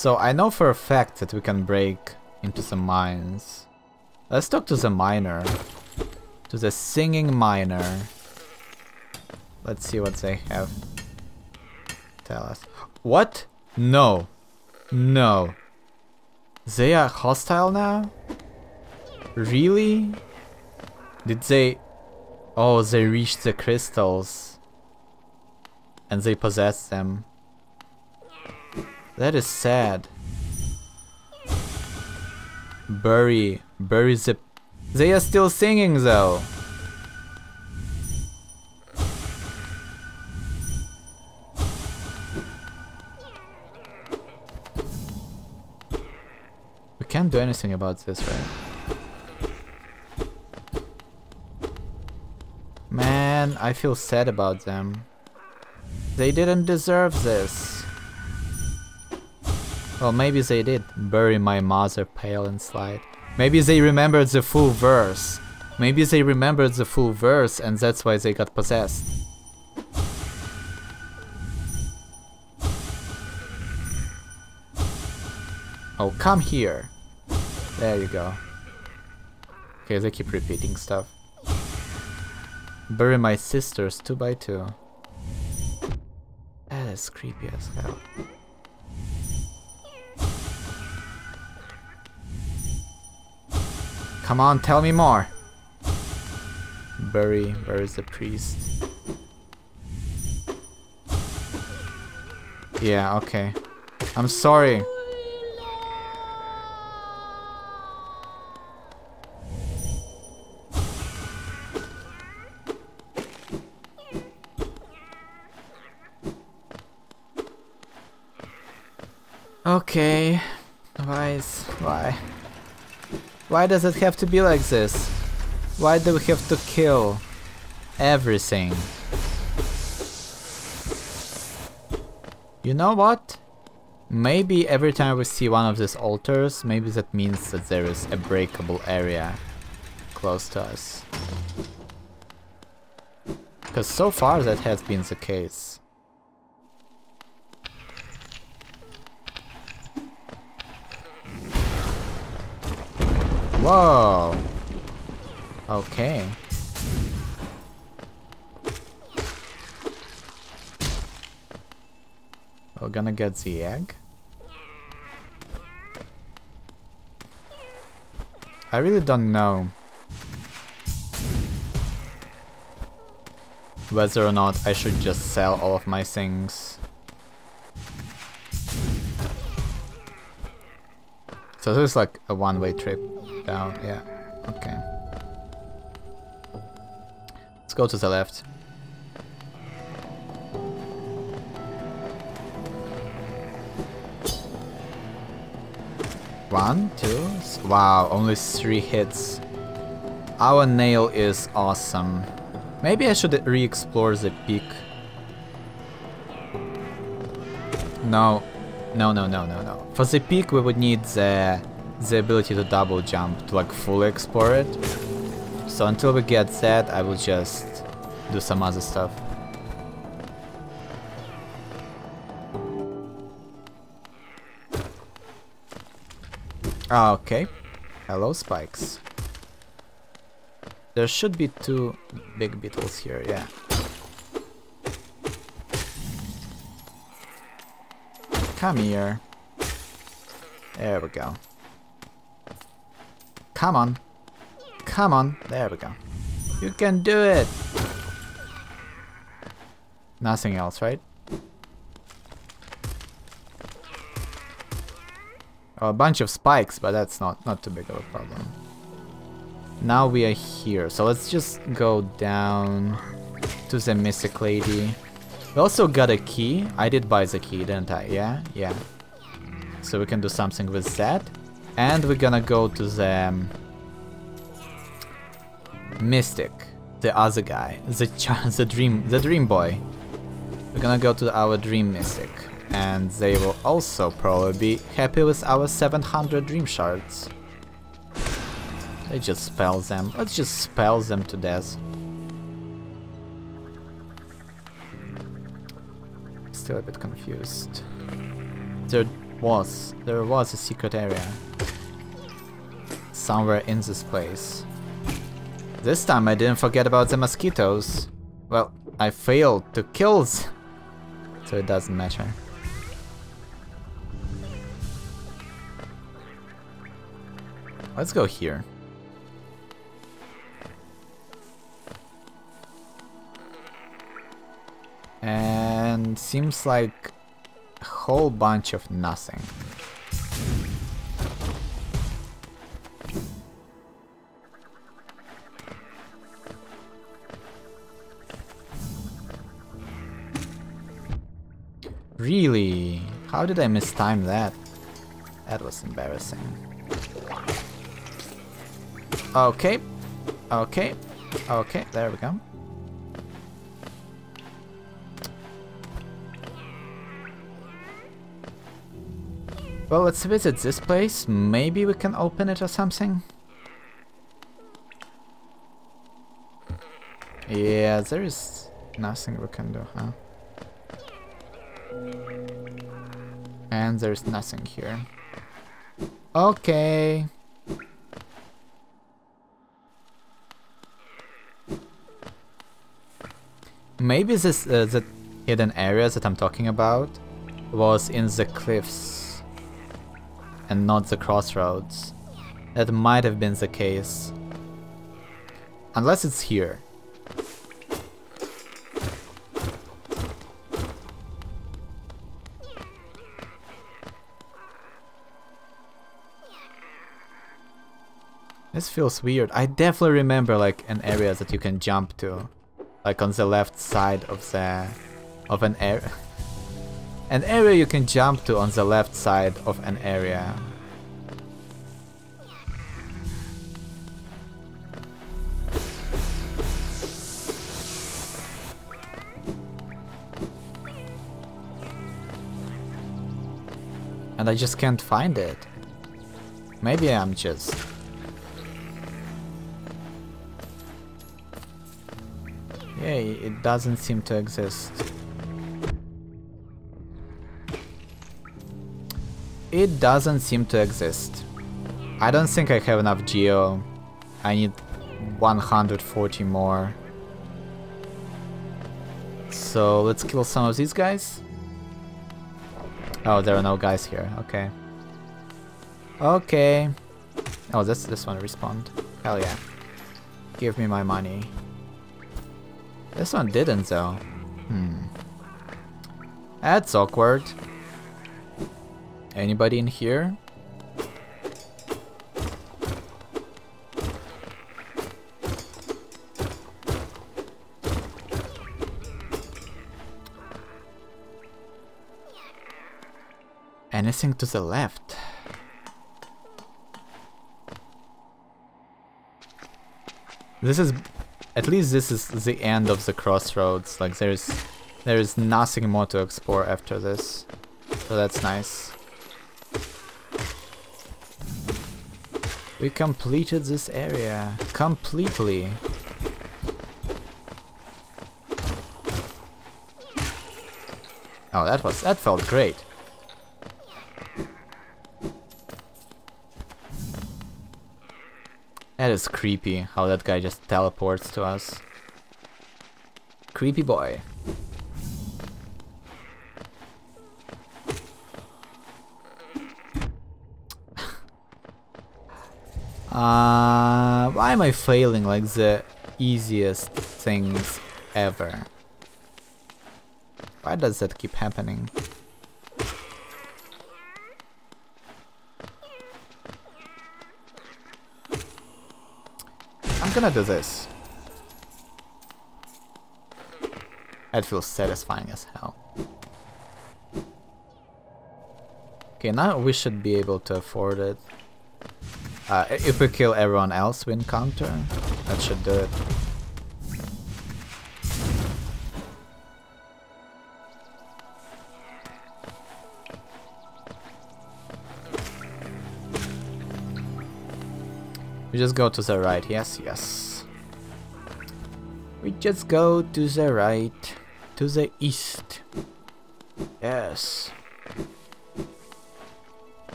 So I know for a fact that we can break into some mines. Let's talk to the miner. To the singing miner. Let's see what they have. Tell us. What? No. No. They are hostile now? Really? Did they... Oh, they reached the crystals. And they possess them. That is sad. Bury, bury the... They are still singing though. We can't do anything about this, right? Man, I feel sad about them. They didn't deserve this. Well, maybe they did. Bury my mother pale and slide. Maybe they remembered the full verse. Maybe they remembered the full verse and that's why they got possessed. Oh, come here. There you go. Okay, they keep repeating stuff. Bury my sisters two by two. That is creepy as hell. Come on, tell me more. Bury, where is the priest? Yeah, okay. I'm sorry. Why does it have to be like this? Why do we have to kill everything? You know what? Maybe every time we see one of these altars, maybe that means that there is a breakable area close to us. Because so far that has been the case. Whoa. Okay. We're gonna get the egg. I really don't know whether or not I should just sell all of my things. So this is like a one-way trip down, yeah, okay. Let's go to the left. One, two, wow, only three hits. Our nail is awesome. Maybe I should re-explore the peak. No, no, no, no, no, no. For the peak we would need the, the ability to double jump to like fully explore it. So until we get that, I will just do some other stuff. Ah, okay. Hello, spikes. There should be two big beetles here, yeah. Come here. There we go. Come on. Come on. There we go. You can do it! Nothing else, right? Oh, a bunch of spikes, but that's not, not too big of a problem. Now we are here, so let's just go down to the Mystic Lady. We also got a key. I did buy the key, didn't I? Yeah? Yeah. So we can do something with that. And we're gonna go to the... Um, Mystic. The other guy. The, the dream the dream boy. We're gonna go to our dream mystic. And they will also probably be happy with our 700 dream shards. They just spell them. Let's just spell them to death. Still a bit confused. They're was. There was a secret area. Somewhere in this place. This time I didn't forget about the mosquitoes. Well, I failed to kill so it doesn't matter. Let's go here. And seems like a whole bunch of nothing. Really? How did I mistime that? That was embarrassing. Okay. Okay. Okay, there we go. Well, let's visit this place. Maybe we can open it or something. Yeah, there is nothing we can do, huh? And there's nothing here. Okay. Maybe this uh, the hidden area that I'm talking about was in the cliffs and not the crossroads. That might have been the case. Unless it's here. This feels weird. I definitely remember like an area that you can jump to. Like on the left side of the of an area. An area you can jump to on the left side of an area. And I just can't find it. Maybe I'm just Yeah, it doesn't seem to exist. It doesn't seem to exist. I don't think I have enough geo. I need 140 more. So let's kill some of these guys. Oh, there are no guys here. Okay. Okay. Oh, this this one respond. Hell yeah. Give me my money. This one didn't though. Hmm. That's awkward. Anybody in here? Anything to the left? This is at least this is the end of the crossroads. Like there's there's nothing more to explore after this. So that's nice. We completed this area completely. Oh, that was that felt great. That is creepy, how that guy just teleports to us. Creepy boy. uh, why am I failing like the easiest things ever? Why does that keep happening? I'm gonna do this. That feels satisfying as hell. Okay, now we should be able to afford it. Uh, if we kill everyone else we encounter, that should do it. Just go to the right, yes, yes. We just go to the right, to the east. Yes.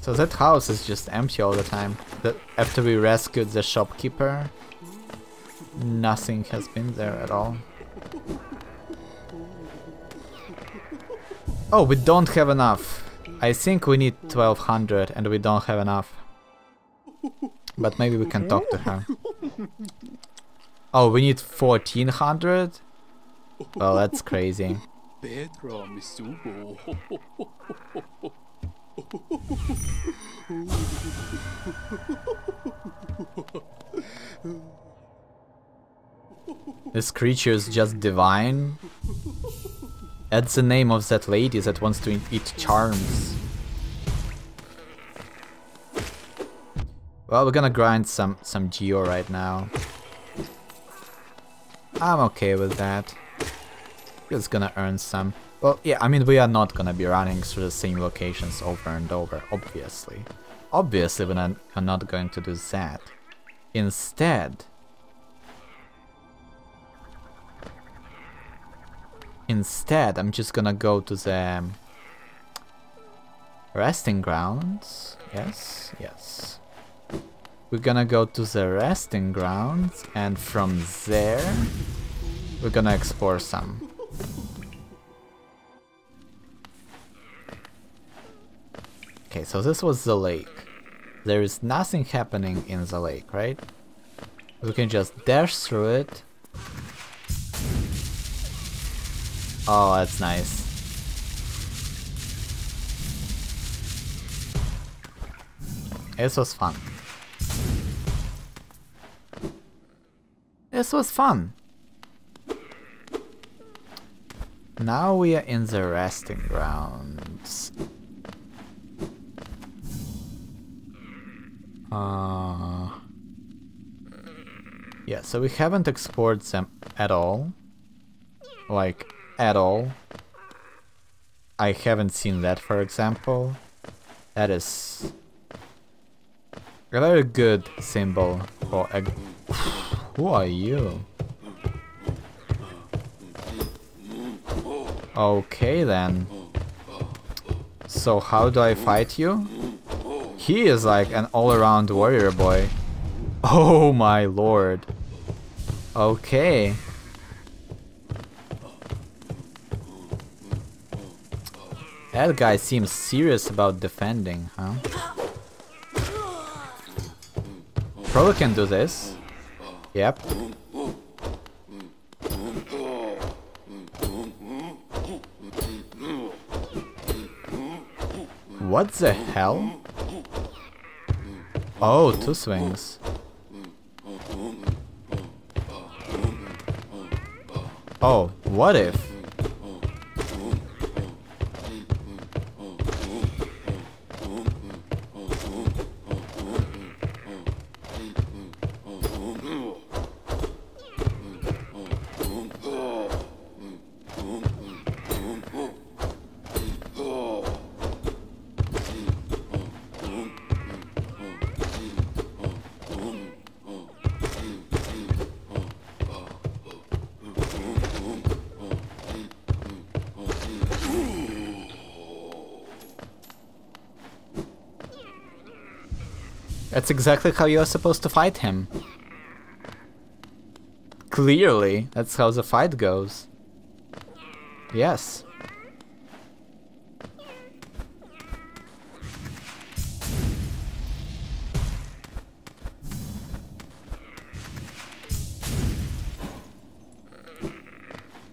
So that house is just empty all the time. After we rescued the shopkeeper, nothing has been there at all. Oh, we don't have enough. I think we need 1200 and we don't have enough. But maybe we can talk to her. Oh, we need 1400? Well, that's crazy. This creature is just divine. That's the name of that lady that wants to eat charms. Well, we're gonna grind some some geo right now. I'm okay with that. Just gonna earn some. Well, yeah, I mean, we are not gonna be running through the same locations over and over, obviously. Obviously, we're not, not going to do that. Instead... Instead, I'm just gonna go to the... Resting grounds. Yes, yes. We're gonna go to the resting grounds, and from there, we're gonna explore some. Okay, so this was the lake. There is nothing happening in the lake, right? We can just dash through it. Oh, that's nice. This was fun. This was fun. Now we are in the resting grounds. Uh, yeah, so we haven't explored them at all. Like, at all. I haven't seen that, for example. That is a very good symbol for. Who are you? Okay then. So how do I fight you? He is like an all-around warrior boy. Oh my lord. Okay. That guy seems serious about defending, huh? Probably can do this. Yep. What the hell? Oh, two swings. Oh, what if? That's exactly how you're supposed to fight him. Clearly, that's how the fight goes. Yes.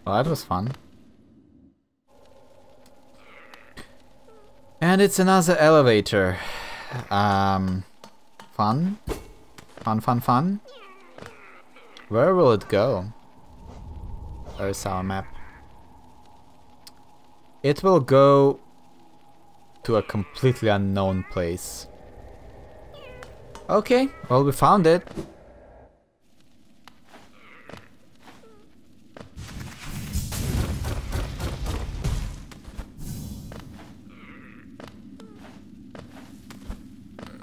Well, that was fun. And it's another elevator. Um, Fun? Fun, fun, fun? Where will it go? Where's our map? It will go to a completely unknown place. Okay, well we found it.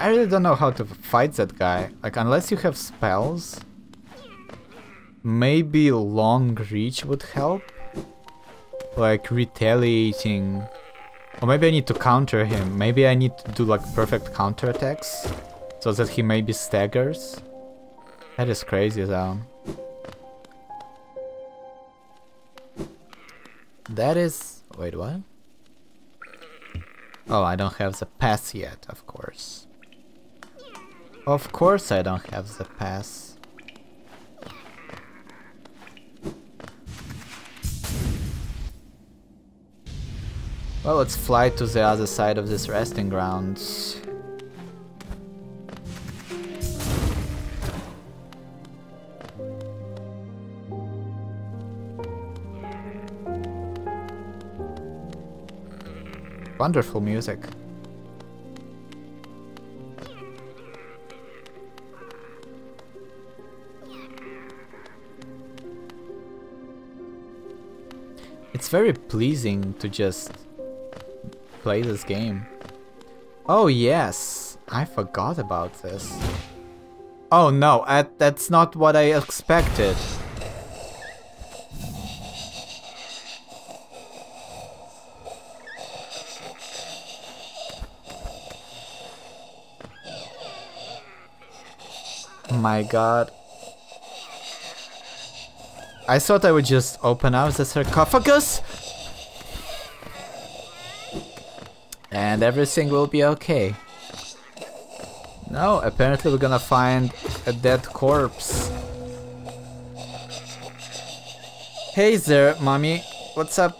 I really don't know how to fight that guy. Like, unless you have spells, maybe long reach would help. Like, retaliating Or maybe I need to counter him. Maybe I need to do like perfect counter attacks so that he maybe staggers. That is crazy though. That is... Wait, what? Oh, I don't have the pass yet, of course. Of course I don't have the pass. Well, let's fly to the other side of this resting grounds. Wonderful music. It's very pleasing to just play this game. Oh yes, I forgot about this. Oh no, I, that's not what I expected. my god. I thought I would just open up the sarcophagus and everything will be okay. No, apparently we're gonna find a dead corpse. Hey there, mommy. What's up?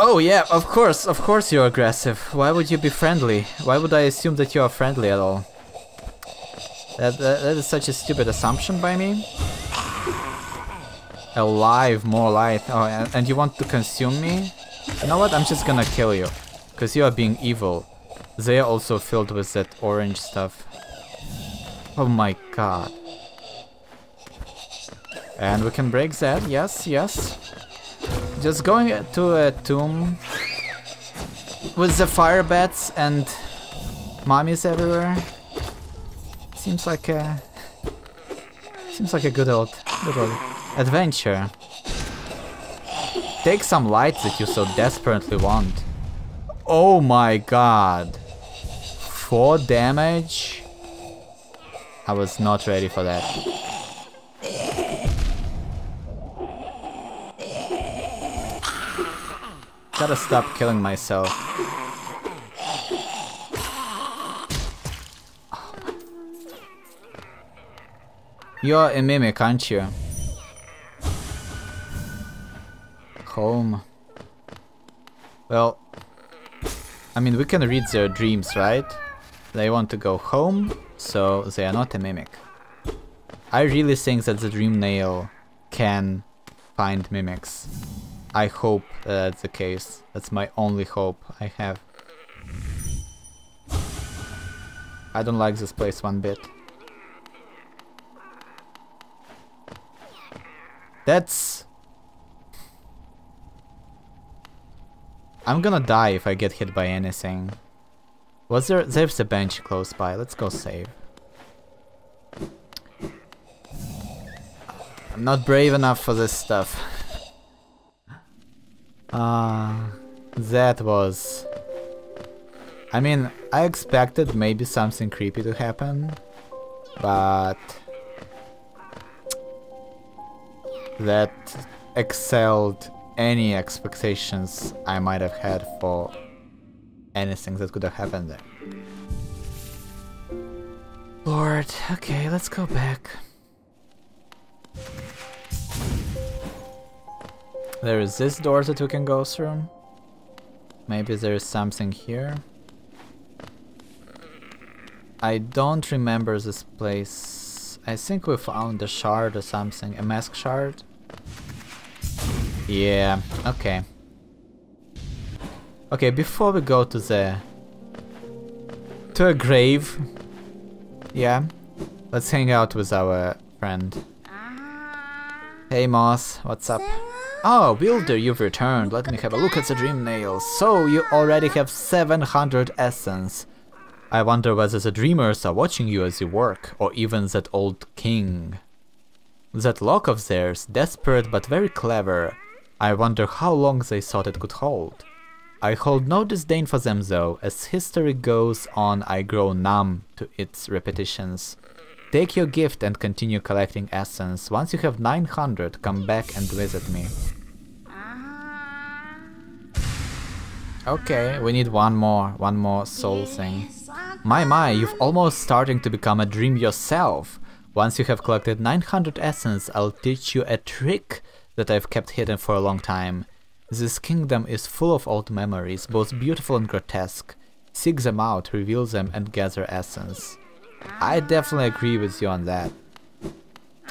Oh yeah, of course, of course you're aggressive. Why would you be friendly? Why would I assume that you are friendly at all? That, that, that is such a stupid assumption by me. Alive, more light. Oh, and, and you want to consume me? You know what? I'm just gonna kill you. Because you are being evil. They are also filled with that orange stuff. Oh my god. And we can break that, yes, yes. Just going to a tomb with the fire bats and mummies everywhere. Seems like a... Seems like a good old, good old adventure. Take some lights that you so desperately want. Oh my god. 4 damage? I was not ready for that. Gotta stop killing myself. You're a mimic, aren't you? Well, I mean, we can read their dreams, right? They want to go home, so they are not a mimic. I really think that the dream nail can find mimics. I hope that's the case. That's my only hope I have. I don't like this place one bit. That's... I'm gonna die if I get hit by anything. Was there... There's a bench close by. Let's go save. I'm not brave enough for this stuff. Ah, uh, that was... I mean, I expected maybe something creepy to happen, but that excelled any expectations I might have had for anything that could have happened there. Lord, okay, let's go back. There is this door that we can go through. Maybe there is something here. I don't remember this place. I think we found a shard or something, a mask shard. Yeah, okay. Okay, before we go to the... to a grave, yeah, let's hang out with our friend. Hey Moss, what's up? Oh, Builder, you've returned. Let me have a look at the dream nails. So, you already have 700 essence. I wonder whether the dreamers are watching you as you work, or even that old king. That lock of theirs, desperate but very clever. I wonder how long they thought it could hold. I hold no disdain for them though, as history goes on I grow numb to its repetitions. Take your gift and continue collecting essence. Once you have 900, come back and visit me. Okay, we need one more, one more soul thing. My my, you've almost starting to become a dream yourself. Once you have collected 900 essence, I'll teach you a trick that I've kept hidden for a long time. This kingdom is full of old memories, both mm-hmm. beautiful and grotesque. Seek them out, reveal them, and gather essence. I definitely agree with you on that.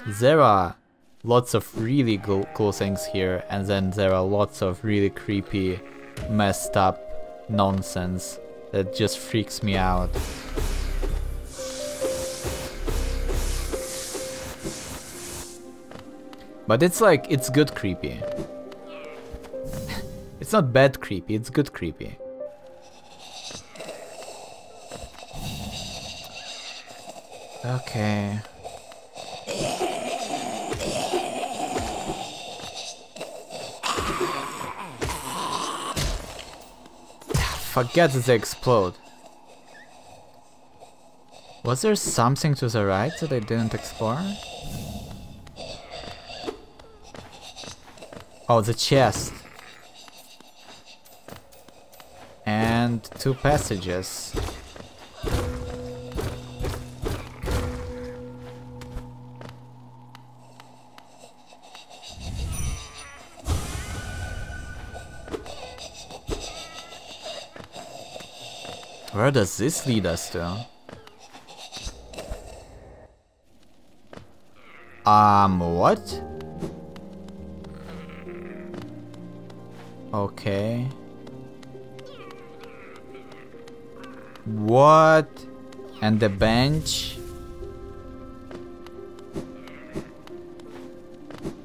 There are lots of really cool things here, and then there are lots of really creepy, messed up nonsense that just freaks me out. But it's like, it's good creepy. It's not bad creepy, it's good creepy. Okay. Forget that they explode. Was there something to the right that I didn't explore? Oh, the chest. and two passages. Where does this lead us to? Um, what? Okay. What? And the bench?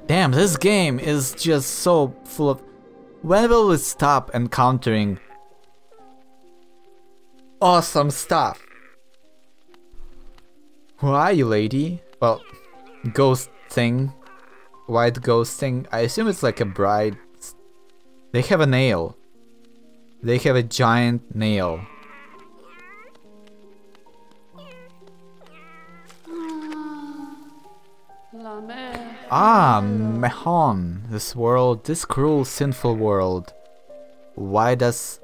Damn, this game is just so full of... When will we stop encountering awesome stuff? Who are you, lady? Well, ghost thing. White ghost thing. I assume it's like a bride. They have a nail. They have a giant nail. Ah, Mehon, this world, this cruel, sinful world. Why does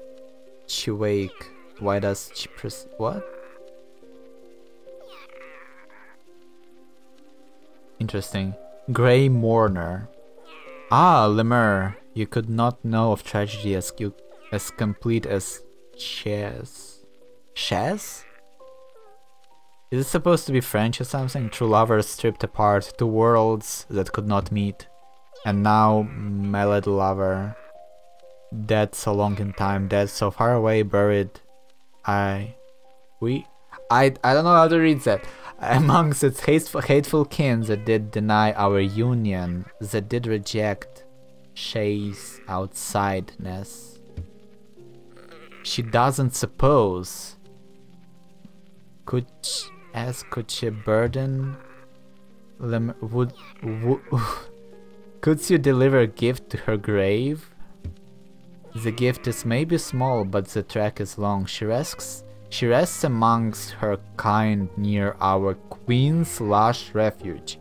she wake? Why does she pres- what? Interesting. Grey Mourner. Ah, Lemur, you could not know of tragedy as, you, as complete as Chess. Chess? Is it supposed to be French or something? True lovers stripped apart, two worlds that could not meet. And now, melod lover. Dead so long in time, dead so far away, buried. I... We... I, I don't know how to read that. Amongst its hateful, hateful kin that did deny our union, that did reject Shay's outsideness. She doesn't suppose. Could as could she burden Lem would, would could you deliver a gift to her grave? The gift is maybe small, but the track is long. She rests, she rests amongst her kind near our queen slash refuge.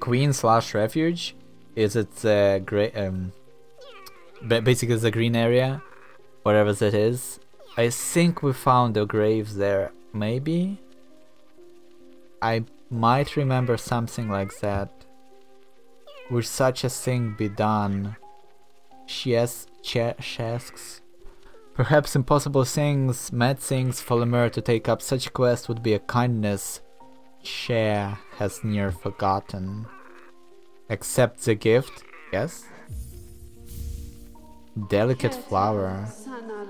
Queen slash refuge? Is it the gray um basically the green area? Whatever that is. I think we found the graves there Maybe? I might remember something like that. would such a thing be done? She asks. Perhaps impossible things, mad things for Lemur to take up such a quest would be a kindness Cher has near forgotten. Accept the gift, yes? Delicate flower.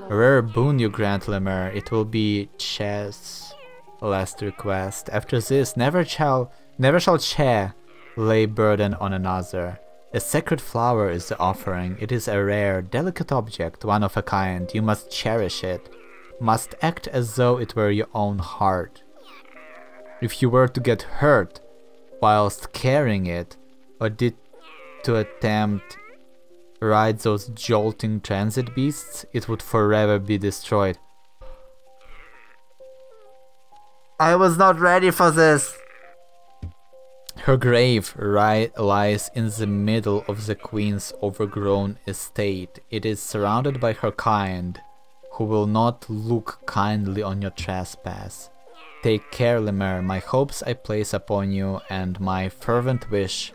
A rare boon you grant Lemur, it will be Che's last request. After this, never shall never shall Che lay burden on another. A sacred flower is the offering. It is a rare, delicate object, one of a kind. You must cherish it. Must act as though it were your own heart. If you were to get hurt whilst carrying it, or did to attempt ride those jolting transit beasts, it would forever be destroyed. I was not ready for this! Her grave ri lies in the middle of the queen's overgrown estate. It is surrounded by her kind, who will not look kindly on your trespass. Take care, Lemur, my hopes I place upon you, and my fervent wish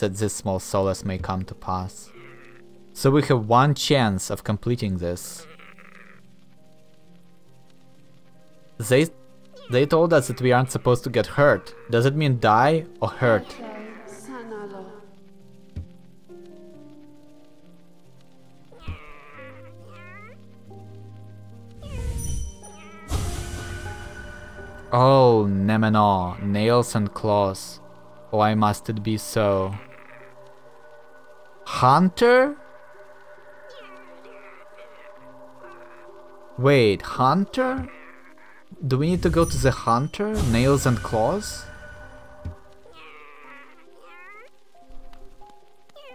that this small solace may come to pass. So we have one chance of completing this. They they told us that we aren't supposed to get hurt. Does it mean die or hurt? Oh, Nemenor, nails and claws. Why must it be so? Hunter? Wait, Hunter? Do we need to go to the hunter? Nails and claws?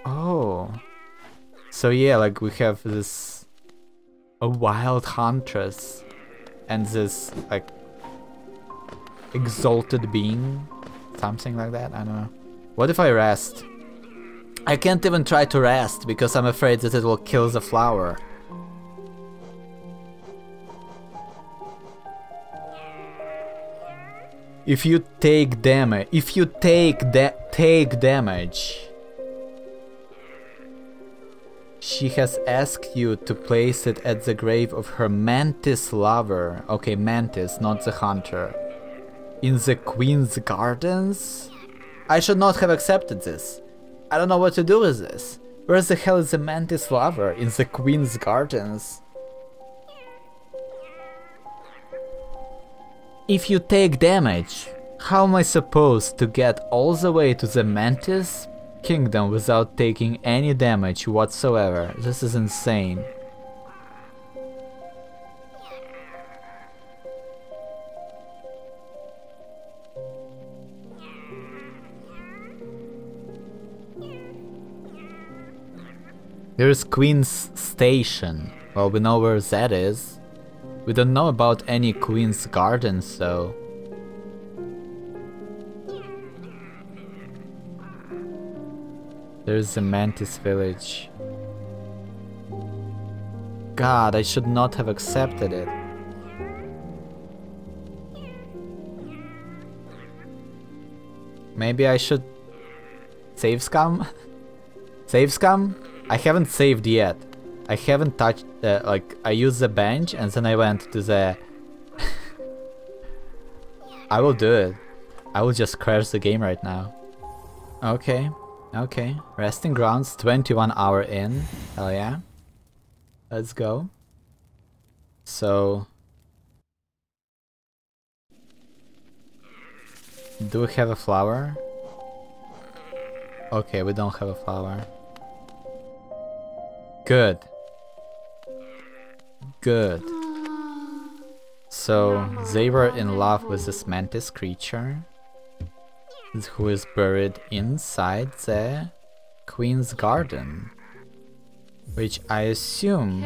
Oh. So yeah, like we have this... A wild huntress. And this, like... Exalted being? Something like that? I don't know. What if I rest? I can't even try to rest because I'm afraid that it will kill the flower. If you take damage, if you take that take damage, she has asked you to place it at the grave of her mantis lover. Okay, mantis, not the hunter. In the queen's gardens? I should not have accepted this. I don't know what to do with this. Where the hell is the mantis lover? In the queen's gardens? If you take damage, how am I supposed to get all the way to the Mantis Kingdom without taking any damage whatsoever? This is insane. Here's Queen's Station. Well, we know where that is. We don't know about any Queen's Gardens though. There's a Mantis village. God, I should not have accepted it. Maybe I should... Save scum? save scum? I haven't saved yet. I haven't touched, uh, like, I used the bench and then I went to the... I will do it. I will just crash the game right now. Okay, okay. Resting grounds, 21 hour in. Hell yeah. Let's go. So... Do we have a flower? Okay, we don't have a flower. Good. Good. So, they were in love with this mantis creature who is buried inside the Queen's Garden. Which I assume...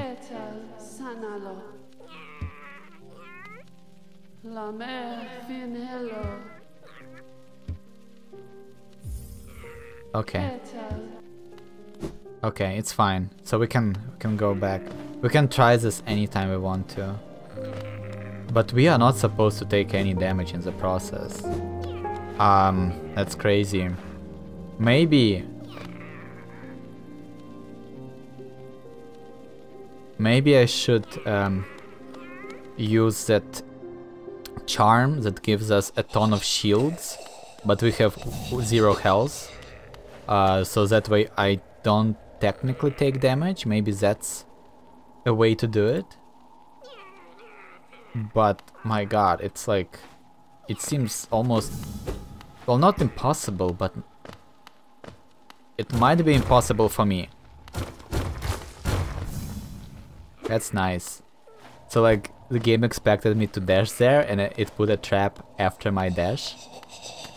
Okay. Okay, it's fine. So we can we can go back. We can try this anytime we want to. But we are not supposed to take any damage in the process. Um, that's crazy. Maybe... Maybe I should um, use that charm that gives us a ton of shields, but we have zero health. Uh, so that way I don't technically take damage. Maybe that's a way to do it. But my god, it's like... It seems almost... Well, not impossible, but... It might be impossible for me. That's nice. So like, the game expected me to dash there and it put a trap after my dash.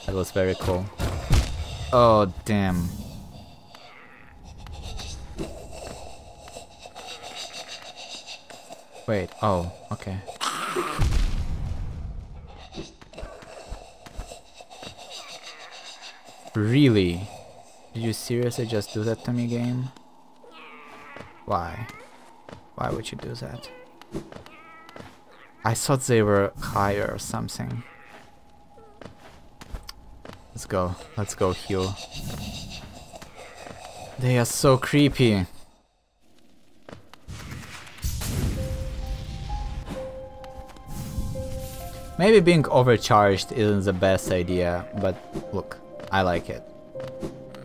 That was very cool. Oh, damn. Wait, oh, okay. Really? Did you seriously just do that to me, game? Why? Why would you do that? I thought they were higher or something. Let's go. Let's go heal. They are so creepy. Maybe being overcharged isn't the best idea, but look, I like it.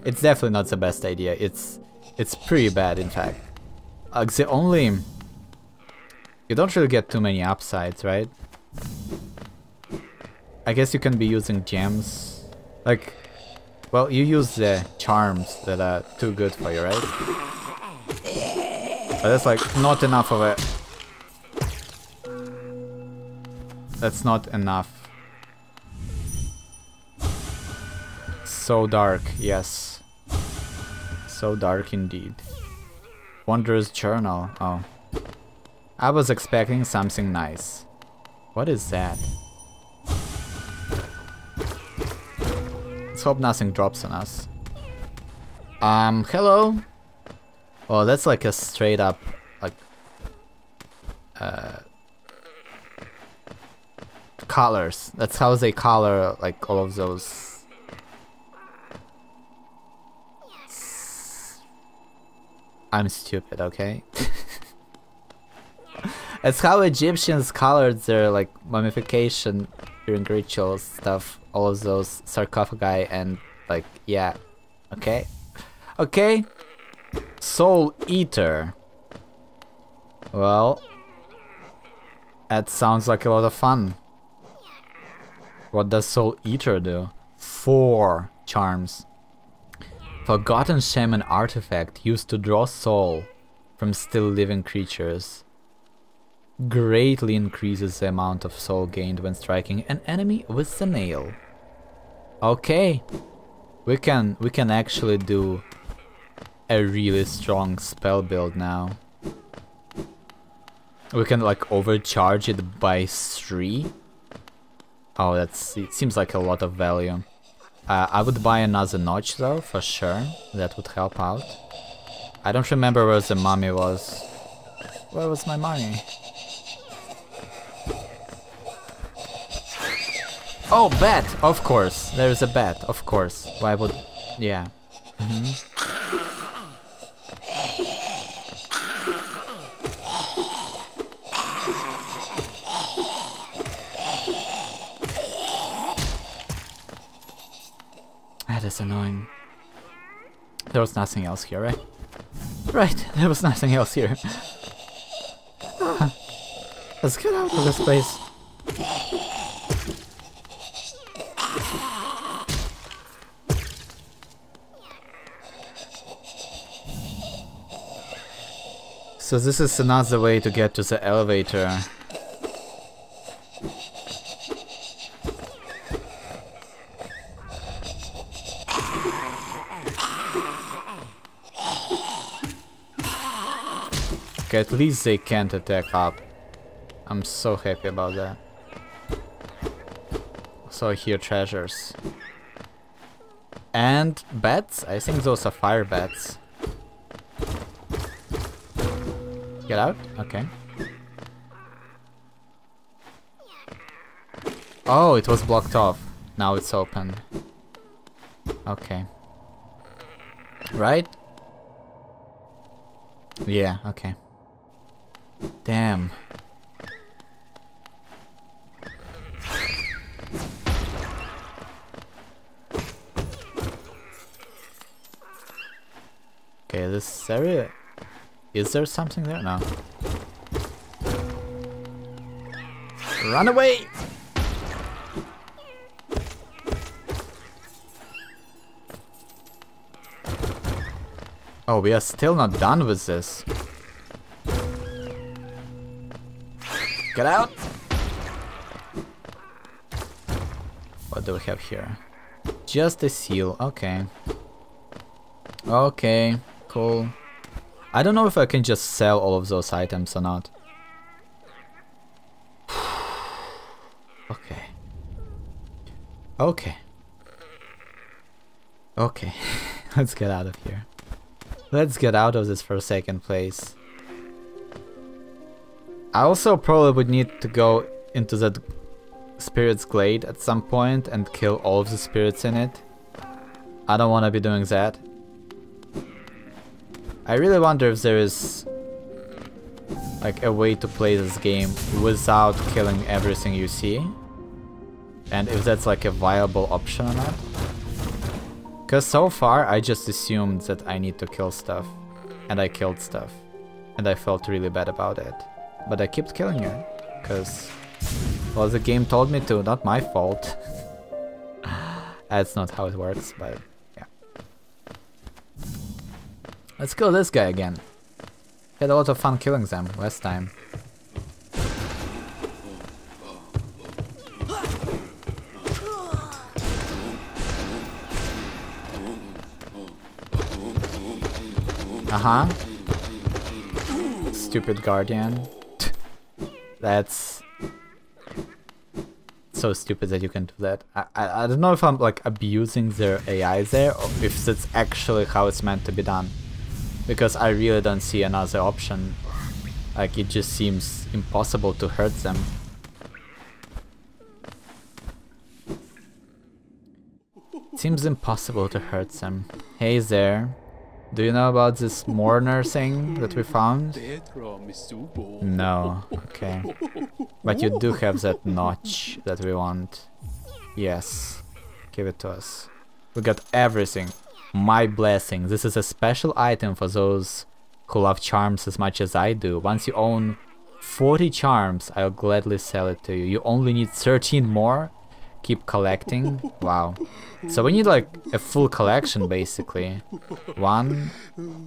It's definitely not the best idea. It's it's pretty bad, in fact. Uh, the only... You don't really get too many upsides, right? I guess you can be using gems. Like, well, you use the charms that are too good for you, right? But that's like not enough of it. That's not enough. So dark, yes. So dark indeed. Wanderer's Journal, oh. I was expecting something nice. What is that? Let's hope nothing drops on us. Um, hello? Oh, that's like a straight up, like, uh, colors. That's how they color, like, all of those I'm stupid, okay? That's how Egyptians colored their like mummification during rituals stuff, all of those sarcophagi and like yeah. Okay. Okay. Soul Eater. Well that sounds like a lot of fun. What does Soul Eater do? Four charms. Forgotten Shaman artifact used to draw soul from still living creatures. Greatly increases the amount of soul gained when striking an enemy with the nail. Okay, we can we can actually do a really strong spell build now. We can like overcharge it by three. Oh, that's it seems like a lot of value. Uh, I would buy another notch though, for sure. That would help out. I don't remember where the mummy was. Where was my money? Oh, bat! Of course. There's a bat, of course. Why would... Yeah. Mm -hmm. Is annoying. There was nothing else here, right? Right, there was nothing else here. let's get out of this place. So this is another way to get to the elevator. At least they can't attack up. I'm so happy about that. So here treasures. And bats? I think those are fire bats. Get out? Okay. Oh, it was blocked off. Now it's open. Okay. Right? Yeah, okay. Damn. Okay, this area... Is there something there? No. Run away! Oh, we are still not done with this. Get out! What do we have here? Just a seal, okay. Okay, cool. I don't know if I can just sell all of those items or not. okay. Okay. Okay, let's get out of here. Let's get out of this forsaken place. I also probably would need to go into that Spirit's Glade at some point and kill all of the spirits in it. I don't want to be doing that. I really wonder if there is like a way to play this game without killing everything you see. And if that's like a viable option or not. Because so far I just assumed that I need to kill stuff. And I killed stuff. And I felt really bad about it. But I kept killing it. Because, well, the game told me to, not my fault. That's not how it works, but yeah. Let's kill this guy again. Had a lot of fun killing them last time. Uh-huh. Stupid guardian. That's so stupid that you can do that. I, I, I don't know if I'm like abusing their AI there or if that's actually how it's meant to be done. Because I really don't see another option. Like it just seems impossible to hurt them. seems impossible to hurt them. Hey there. Do you know about this mourner thing that we found? No, okay. But you do have that notch that we want. Yes, give it to us. We got everything. My blessing. This is a special item for those who love charms as much as I do. Once you own 40 charms, I'll gladly sell it to you. You only need 13 more keep collecting. Wow. So we need like a full collection basically. One,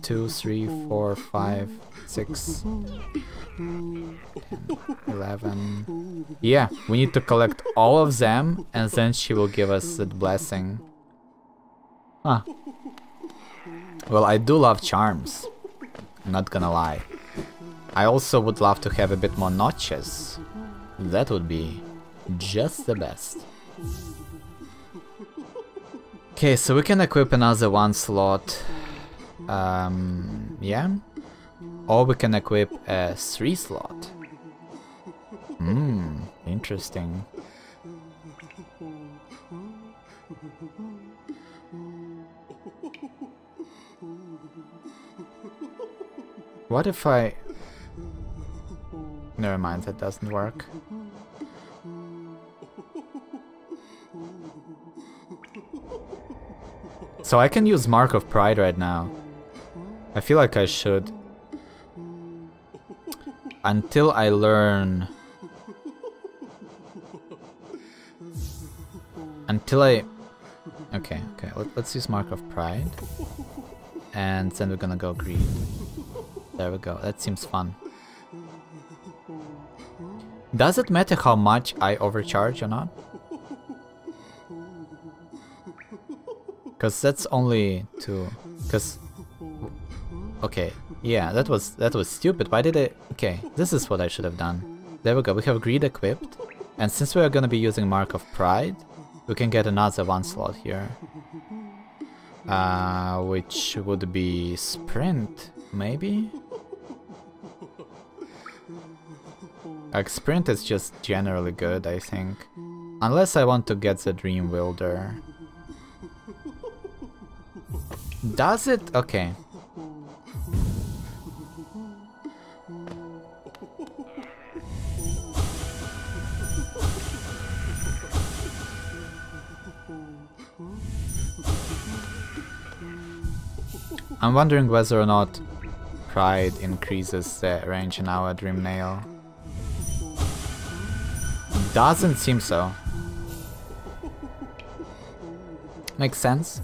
two, three, four, five, six, 10, 11. Yeah, we need to collect all of them and then she will give us that blessing. Huh. Well, I do love charms. I'm not gonna lie. I also would love to have a bit more notches. That would be just the best. Okay, so we can equip another one slot. Um, yeah. Or we can equip a three slot. Hmm, interesting. What if I... Never mind, that doesn't work. So I can use Mark of Pride right now. I feel like I should. Until I learn... Until I... Okay, okay, Let, us use Mark of Pride. And then we're gonna go green. There we go, that seems fun. Does it matter how much I overcharge or not? Cause that's only two. Cause okay, yeah, that was that was stupid. Why did I? Okay, this is what I should have done. There we go. We have greed equipped, and since we are gonna be using Mark of Pride, we can get another one slot here, uh, which would be Sprint, maybe. Like Sprint is just generally good, I think. Unless I want to get the Dream Wielder. Does it? Okay. I'm wondering whether or not Pride increases the range in our Dream Nail. Doesn't seem so. Makes sense.